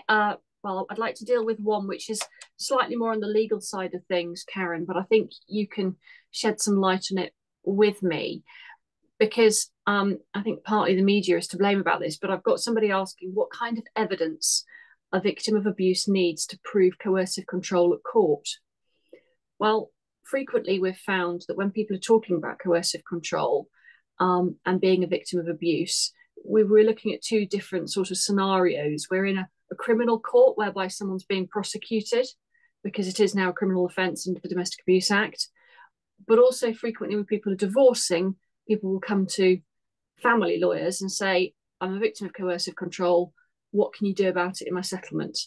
uh, well, I'd like to deal with one which is slightly more on the legal side of things, Caron, but I think you can shed some light on it with me because um, I think partly the media is to blame about this, but I've got somebody asking what kind of evidence a victim of abuse needs to prove coercive control at court. Well, frequently we've found that when people are talking about coercive control um, and being a victim of abuse, we were looking at two different sort of scenarios. We're in a a criminal court whereby someone's being prosecuted because it is now a criminal offence under the Domestic Abuse Act. But also, frequently, when people are divorcing, people will come to family lawyers and say, I'm a victim of coercive control. What can you do about it in my settlement?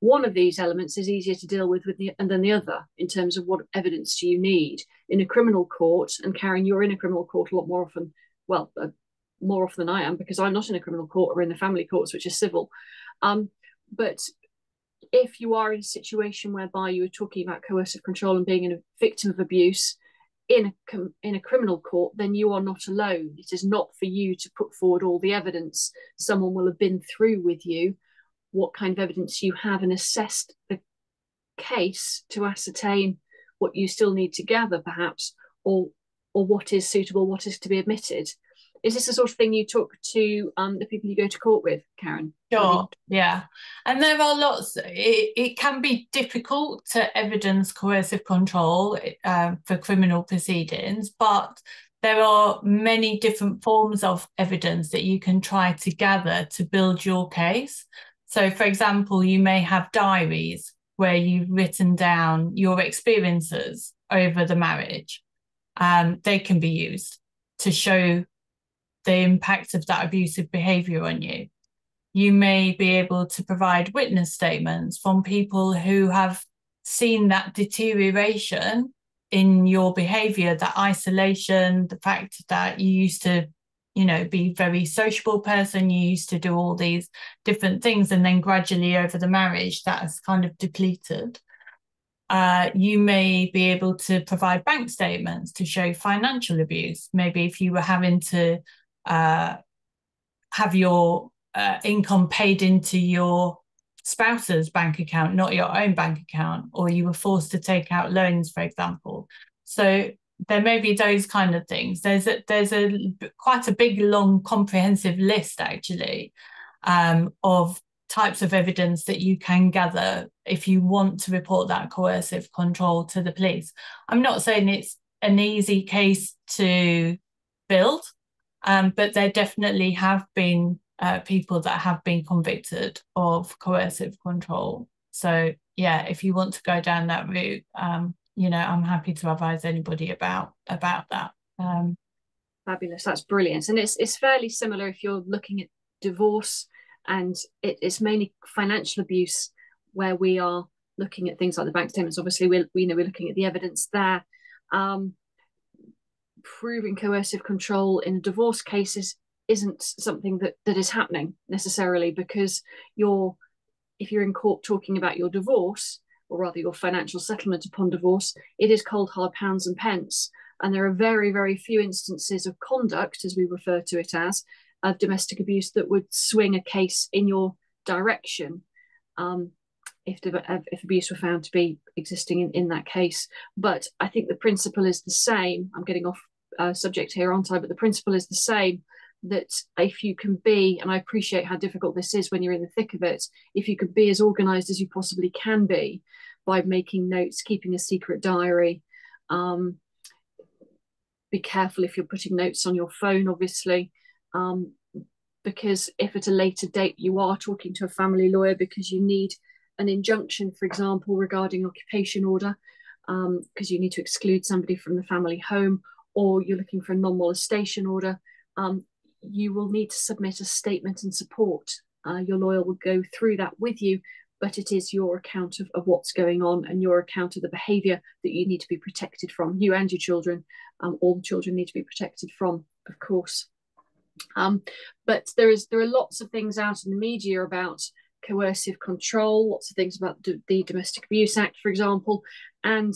One of these elements is easier to deal with, with the, and than the other in terms of what evidence do you need in a criminal court. And Caron, you're in a criminal court a lot more often. Well, uh, more often than I am because I'm not in a criminal court or in the family courts, which is civil. Um, but if you are in a situation whereby you are talking about coercive control and being a victim of abuse in a in a criminal court, then you are not alone. It is not for you to put forward all the evidence. Someone will have been through with you what kind of evidence you have and assessed the case to ascertain what you still need to gather, perhaps, or or what is suitable, what is to be admitted. Is this the sort of thing you talk to um, the people you go to court with, Caron? Sure, yeah. And there are lots, it, it can be difficult to evidence coercive control uh, for criminal proceedings, but there are many different forms of evidence that you can try to gather to build your case. So, for example, you may have diaries where you've written down your experiences over the marriage. Um, they can be used to show the impact of that abusive behavior on you. You may be able to provide witness statements from people who have seen that deterioration in your behavior, that isolation, the fact that you used to, you know, be a very sociable person, you used to do all these different things, and then gradually over the marriage, that has kind of depleted. Uh, you may be able to provide bank statements to show financial abuse. Maybe if you were having to uh, have your uh, income paid into your spouse's bank account, not your own bank account, or you were forced to take out loans, for example. So there may be those kind of things. There's a, there's a quite a big, long, comprehensive list actually um, of types of evidence that you can gather if you want to report that coercive control to the police. I'm not saying it's an easy case to build, um, but there definitely have been uh, people that have been convicted of coercive control. So yeah, if you want to go down that route, um, you know, I'm happy to advise anybody about about that. Um, Fabulous, that's brilliant, and it's it's fairly similar if you're looking at divorce, and it, it's mainly financial abuse where we are looking at things like the bank statements. Obviously, we're we know we're looking at the evidence there. Um, proving coercive control in divorce cases isn't something that that is happening necessarily because you're if you're in court talking about your divorce or rather your financial settlement upon divorce, it is cold hard pounds and pence. And there are very, very few instances of conduct, as we refer to it as, of domestic abuse that would swing a case in your direction um, if, if abuse were found to be existing in, in that case. But I think the principle is the same. I'm getting off uh, subject here, aren't I? But the principle is the same that if you can be, and I appreciate how difficult this is when you're in the thick of it, if you could be as organized as you possibly can be by making notes, keeping a secret diary, um, be careful if you're putting notes on your phone, obviously, um, because if at a later date you are talking to a family lawyer because you need an injunction, for example, regarding occupation order, because um, you need to exclude somebody from the family home, or you're looking for a non molestation order, um, you will need to submit a statement in support. Uh, your lawyer will go through that with you, but it is your account of, of what's going on and your account of the behaviour that you need to be protected from. You and your children, um, all the children need to be protected from, of course. Um, but there is there are lots of things out in the media about coercive control, lots of things about the Domestic Abuse Act, for example, and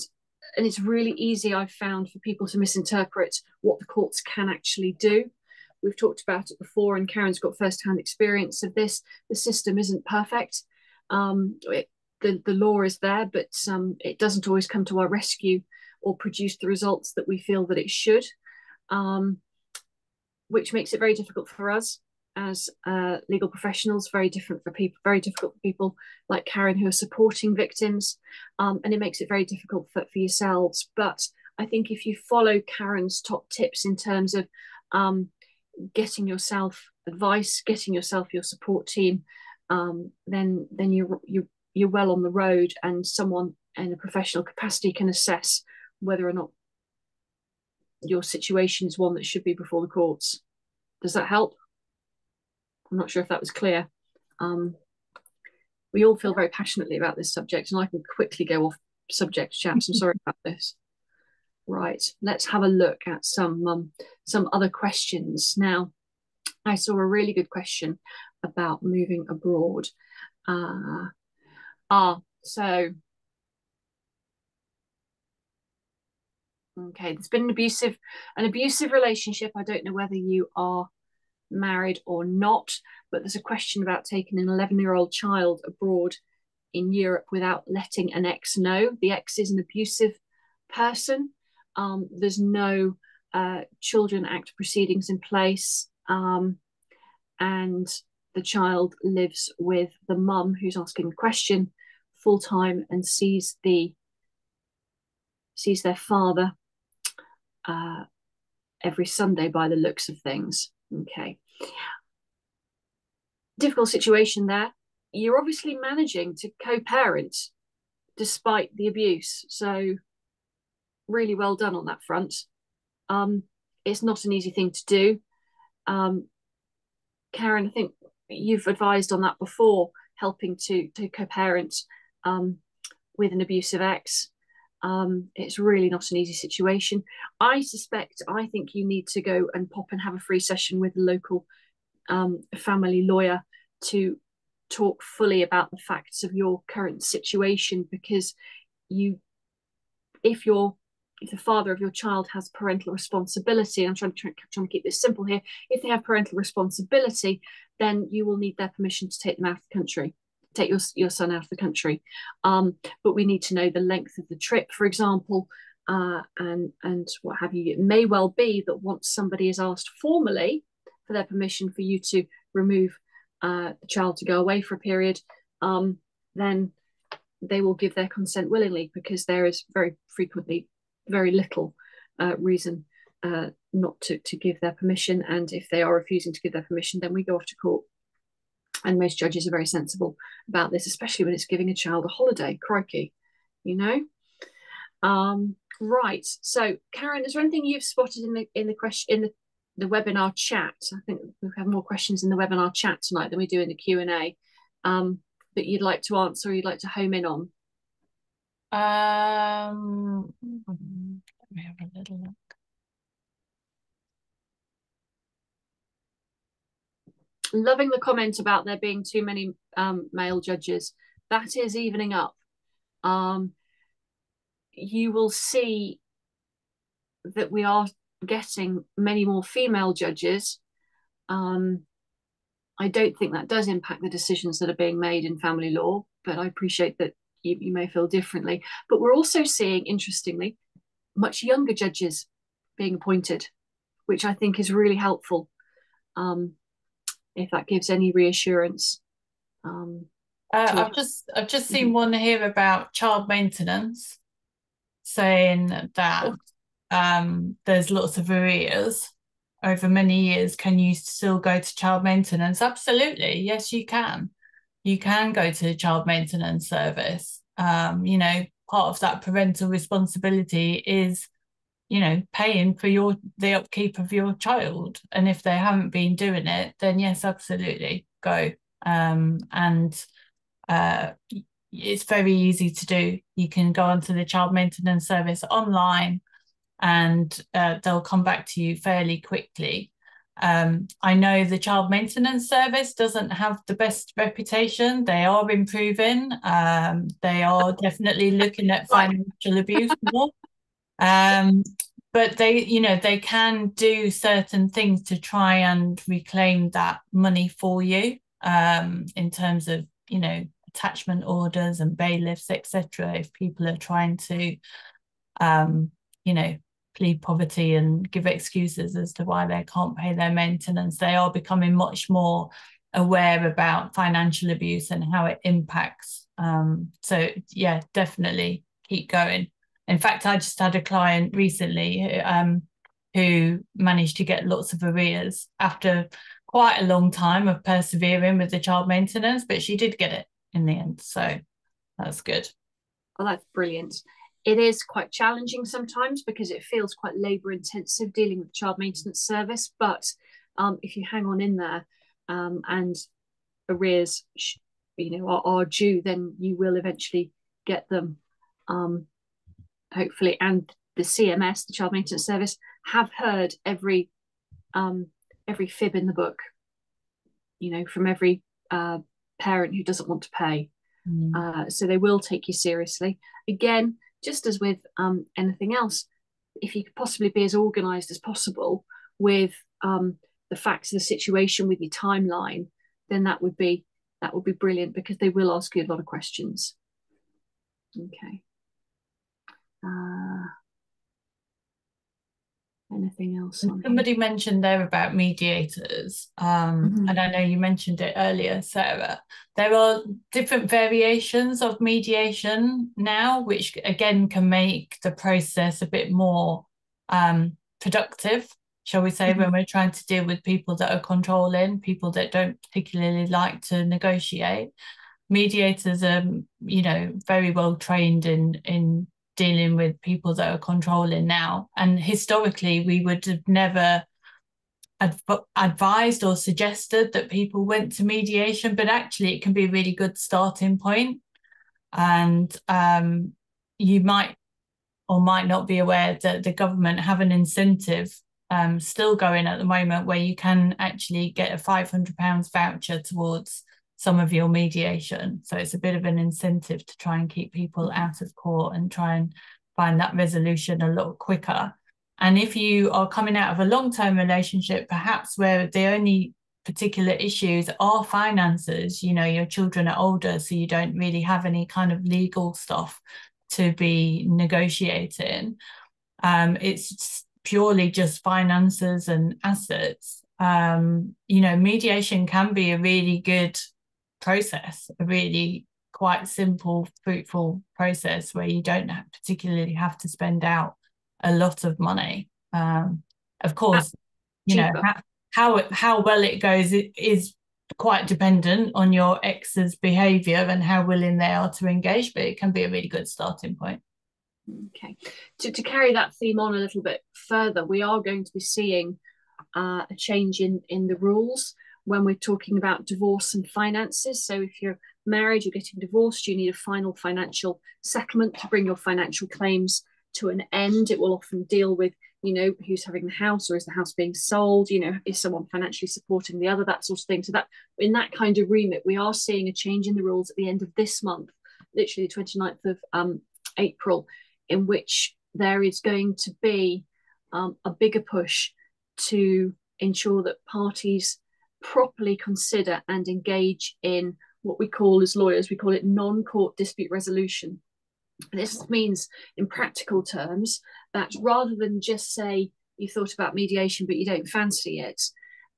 and it's really easy I've found for people to misinterpret what the courts can actually do. We've talked about it before, and Caron's got first-hand experience of this. The system isn't perfect. Um, it, the, the law is there, but um, it doesn't always come to our rescue or produce the results that we feel that it should, um, which makes it very difficult for us as uh, legal professionals, very different for people, very difficult for people like Caron who are supporting victims, um, and it makes it very difficult for, for yourselves. But I think if you follow Caron's top tips in terms of um, getting yourself advice, getting yourself your support team, um, then then you're you you're well on the road, and someone in a professional capacity can assess whether or not your situation is one that should be before the courts. Does that help? I'm not sure if that was clear. Um, we all feel very passionately about this subject, and I can quickly go off subject, chaps. I'm sorry about this. Right, let's have a look at some um, some other questions. Now, I saw a really good question about moving abroad. Uh, ah, so okay, there's been an abusive an abusive relationship. I don't know whether you are married or not, but there's a question about taking an 11 year old child abroad in Europe without letting an ex know. The ex is an abusive person um, there's no uh, Children Act proceedings in place, um, and the child lives with the mum who's asking the question full time and sees the sees their father uh, every Sunday by the looks of things. Okay, difficult situation there. You're obviously managing to co-parent despite the abuse, so really well done on that front. Um, it's not an easy thing to do. Um, Caron, I think you've advised on that before, helping to to co-parent um, with an abusive ex. Um, it's really not an easy situation. I suspect, I think you need to go and pop and have a free session with a local um, family lawyer to talk fully about the facts of your current situation because you, if you're if the father of your child has parental responsibility, I'm trying to, try, trying to keep this simple here, if they have parental responsibility, then you will need their permission to take them out of the country, take your, your son out of the country. Um, but we need to know the length of the trip, for example, uh, and, and what have you. It may well be that once somebody is asked formally for their permission for you to remove uh, the child to go away for a period, um, then they will give their consent willingly because there is very frequently very little uh, reason uh, not to, to give their permission. And if they are refusing to give their permission, then we go off to court. And most judges are very sensible about this, especially when it's giving a child a holiday. Crikey, you know. Um, right. So, Caron, is there anything you've spotted in the in the question in the, the webinar chat? I think we have more questions in the webinar chat tonight than we do in the Q and A. Um, that you'd like to answer, or you'd like to home in on. Um, me have a little loving the comment about there being too many um, male judges. That is evening up. Um, you will see that we are getting many more female judges. Um, I don't think that does impact the decisions that are being made in family law, but I appreciate that you, you may feel differently. But we're also seeing, interestingly, much younger judges being appointed, which I think is really helpful. Um, if that gives any reassurance. Um, uh, I've just I've just seen mm-hmm. one here about child maintenance, saying that oh. um, there's lots of arrears over many years. Can you still go to child maintenance? Absolutely, yes, you can. You can go to the child maintenance service. Um, you know, part of that parental responsibility is you know paying for your the upkeep of your child and if they haven't been doing it then yes absolutely go um, and uh, it's very easy to do you can go onto the child maintenance service online and uh, they'll come back to you fairly quickly um, I know the child maintenance service doesn't have the best reputation. They are improving. Um, they are definitely looking at financial abuse more. Um, but they, you know, they can do certain things to try and reclaim that money for you um, in terms of, you know, attachment orders and bailiffs, etc. If people are trying to, um, you know, plead poverty and give excuses as to why they can't pay their maintenance, they are becoming much more aware about financial abuse and how it impacts. Um, so yeah, definitely keep going. In fact, I just had a client recently um, who managed to get lots of arrears after quite a long time of persevering with the child maintenance, but she did get it in the end. So that's good. Well, that's brilliant. It is quite challenging sometimes because it feels quite labour intensive dealing with child maintenance service. But um, if you hang on in there um, and arrears, you know, are, are, due, then you will eventually get them. Um, hopefully, and the CMS, the Child Maintenance Service, have heard every um, every fib in the book. You know, from every uh, parent who doesn't want to pay. Mm. Uh, so they will take you seriously. Again, just as with um, anything else, if you could possibly be as organised as possible with um, the facts of the situation, with your timeline, then that would be that would be brilliant because they will ask you a lot of questions. Okay. Uh, anything else? Somebody mentioned there about mediators, um, mm-hmm. and I know you mentioned it earlier, Sarah. There are different variations of mediation now, which again can make the process a bit more um, productive, shall we say, mm-hmm. when we're trying to deal with people that are controlling, people that don't particularly like to negotiate. Mediators are, you know, very well trained in in dealing with people that are controlling now. And historically, we would have never adv- advised or suggested that people went to mediation, but actually, it can be a really good starting point. And um, you might or might not be aware that the government have an incentive um, still going at the moment where you can actually get a £500 voucher towards some of your mediation. So it's a bit of an incentive to try and keep people out of court and try and find that resolution a lot quicker. And if you are coming out of a long term relationship, perhaps where the only particular issues are finances, you know, your children are older, so you don't really have any kind of legal stuff to be negotiating. Um, it's purely just finances and assets um, you know, mediation can be a really good process, a really quite simple, fruitful process where you don't have, particularly have to spend out a lot of money. Um, of course, you know how, how how well it goes is quite dependent on your ex's behavior and how willing they are to engage, but it can be a really good starting point. Okay, to, to carry that theme on a little bit further, we are going to be seeing uh, a change in in the rules when we're talking about divorce and finances. So if you're married, you're getting divorced, you need a final financial settlement to bring your financial claims to an end. It will often deal with, you know, who's having the house or is the house being sold? You know, is someone financially supporting the other, that sort of thing. So that in that kind of remit, we are seeing a change in the rules at the end of this month, literally the 29th of um, April, in which there is going to be um, a bigger push to ensure that parties properly consider and engage in what we call as lawyers, we call it non-court dispute resolution. This means, in practical terms, that rather than just say you thought about mediation but you don't fancy it,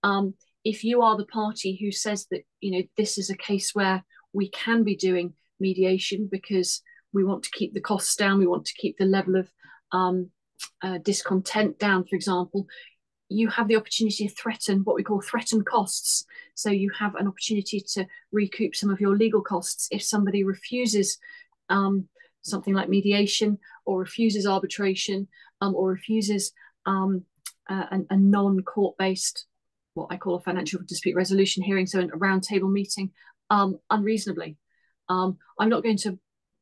um, if you are the party who says that you know this is a case where we can be doing mediation because we want to keep the costs down, we want to keep the level of um, uh, discontent down, for example, you have the opportunity to threaten what we call threatened costs. So you have an opportunity to recoup some of your legal costs if somebody refuses um, something like mediation or refuses arbitration um, or refuses um, a, a non-court based what I call a financial dispute resolution hearing, so a roundtable meeting, um, unreasonably. Um, I'm not going to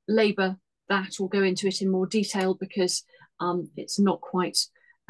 labour that or go into it in more detail because um, it's not quite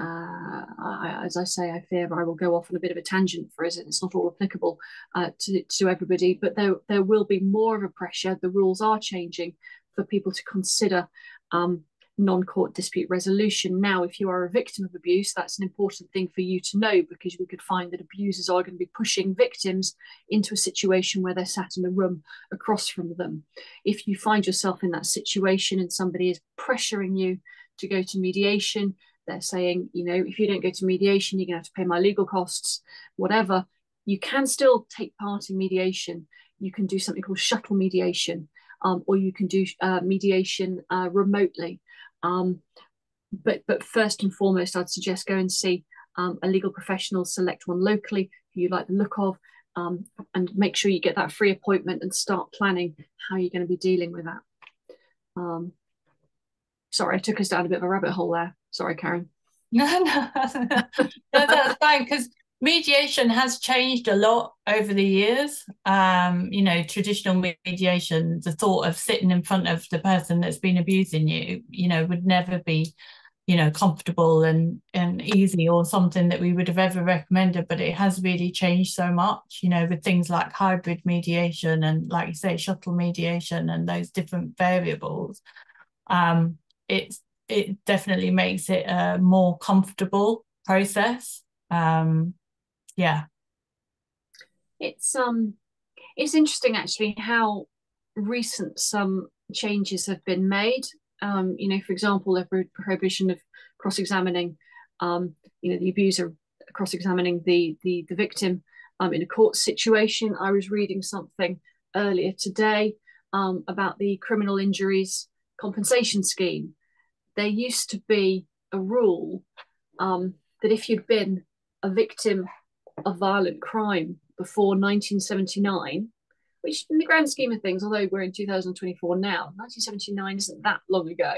uh, I, as I say, I fear I will go off on a bit of a tangent for it. It's not all applicable uh, to, to everybody, but there, there will be more of a pressure. The rules are changing for people to consider um, non-court dispute resolution. Now, if you are a victim of abuse, that's an important thing for you to know because we could find that abusers are going to be pushing victims into a situation where they're sat in a room across from them. If you find yourself in that situation and somebody is pressuring you to go to mediation, they're saying, you know, if you don't go to mediation, you're going to have to pay my legal costs, whatever. You can still take part in mediation. You can do something called shuttle mediation, um, or you can do uh, mediation uh, remotely. Um, but but first and foremost, I'd suggest go and see um, a legal professional, select one locally who you like the look of, um, and make sure you get that free appointment and start planning how you're going to be dealing with that. Um, sorry, I took us down a bit of a rabbit hole there. Sorry, Caron. <laughs> No, no, that's fine because mediation has changed a lot over the years. Um, you know, traditional mediation, the thought of sitting in front of the person that's been abusing you, you know, would never be, you know, comfortable and and easy or something that we would have ever recommended. But it has really changed so much, you know, with things like hybrid mediation and, like you say, shuttle mediation and those different variables. Um, it's it definitely makes it a more comfortable process. Um, yeah. It's um it's interesting actually how recent some changes have been made. Um, you know, for example, the prohibition of cross-examining um, you know, the abuser cross-examining the the the victim um, in a court situation. I was reading something earlier today um, about the criminal injuries compensation scheme there used to be a rule um, that if you'd been a victim of violent crime before 1979, which in the grand scheme of things, although we're in 2024 now, 1979 isn't that long ago,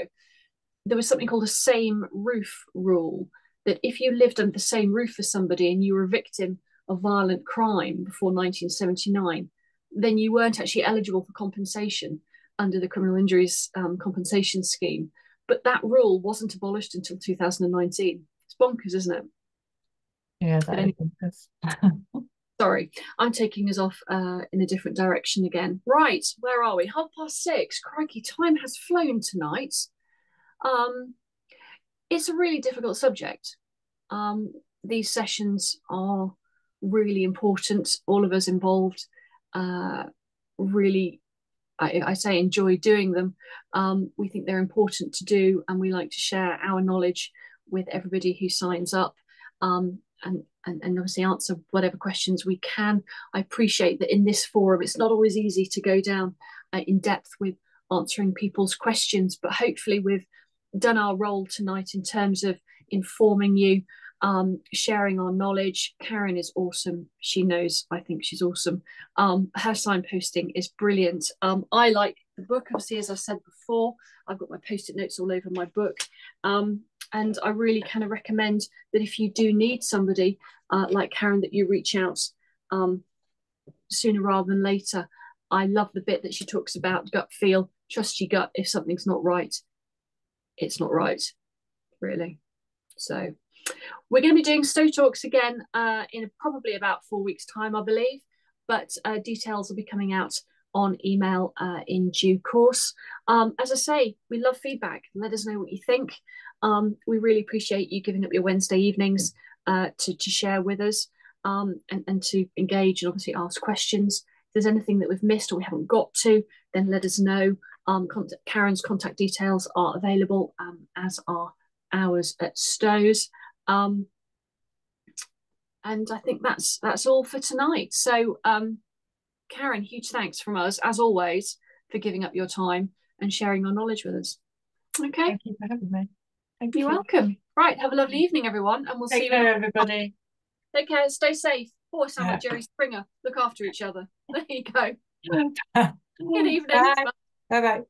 there was something called a same roof rule that if you lived under the same roof as somebody and you were a victim of violent crime before 1979, then you weren't actually eligible for compensation under the criminal injuries um, compensation scheme. But that rule wasn't abolished until 2019. It's bonkers, isn't it? Yeah, that anyway, is <laughs> <laughs> Sorry, I'm taking us off uh, in a different direction again. Right, where are we? Half past six. Crikey, time has flown tonight. Um, it's a really difficult subject. Um, these sessions are really important. All of us involved uh, really I, I say enjoy doing them. Um, we think they're important to do, and we like to share our knowledge with everybody who signs up. Um, and, and, and obviously answer whatever questions we can. I appreciate that in this forum, it's not always easy to go down uh, in depth with answering people's questions, but hopefully we've done our role tonight in terms of informing you, um, sharing our knowledge. Caron is awesome. She knows I think she's awesome. Um, her signposting is brilliant. Um, I like the book, obviously, as I said before. I've got my post-it notes all over my book. Um, and I really kind of recommend that if you do need somebody uh, like Caron, that you reach out um, sooner rather than later. I love the bit that she talks about gut feel. Trust your gut. If something's not right, it's not right, really. So we're going to be doing Stowe Talks again uh, in probably about four weeks' time, I believe. But uh, details will be coming out on email uh, in due course. Um, as I say, we love feedback. Let us know what you think. Um, we really appreciate you giving up your Wednesday evenings uh, to, to share with us um, and, and to engage and obviously ask questions. If there's anything that we've missed or we haven't got to, then let us know. Um, contact, Caron's contact details are available, um, as are ours at Stowe's. Um, and I think that's that's all for tonight. So, um, Caron, huge thanks from us as always for giving up your time and sharing your knowledge with us. Okay. Thank you for having me. Thank You're you. welcome. Right. Have a lovely evening, everyone, and we'll Take see care, you. everybody. Take care. Stay safe. I sound yeah. like Jerry Springer. Look after each other. <laughs> There you go. <laughs> Good evening. Bye bye.